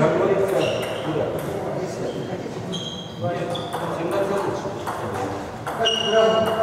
как говорится, куда? 17 лучше. Ну,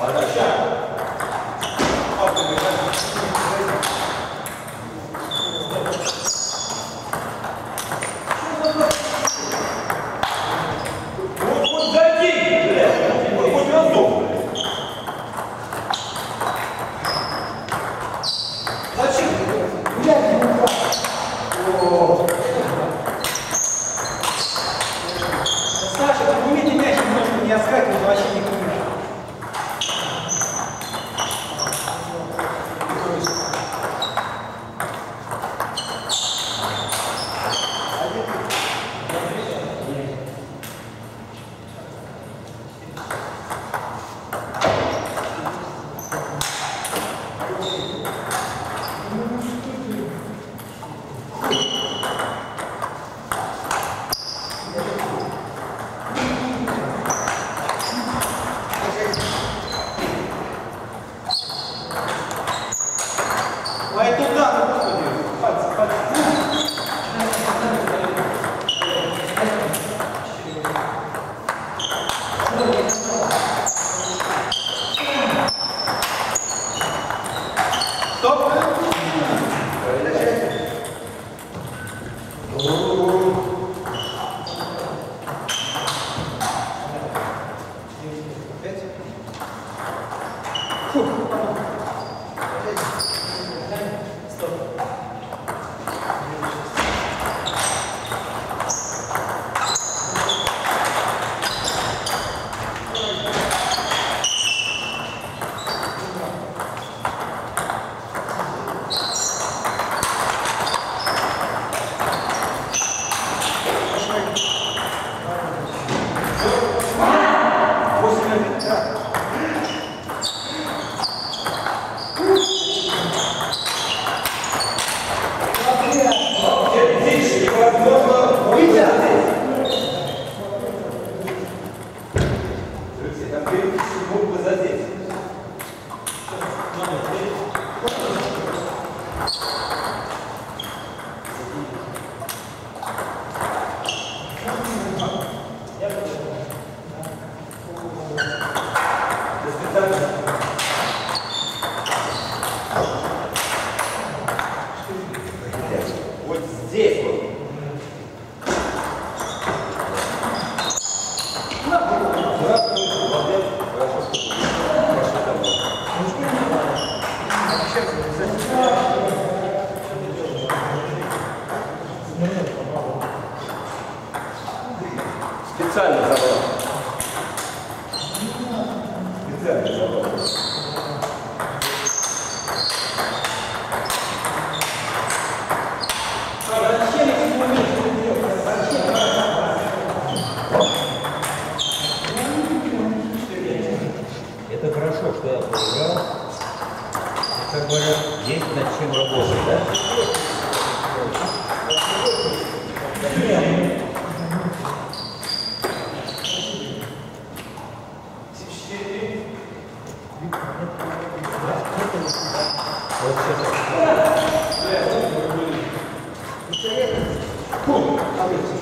Olha, já. Над чем работать, да? Вот сейчас. Все, я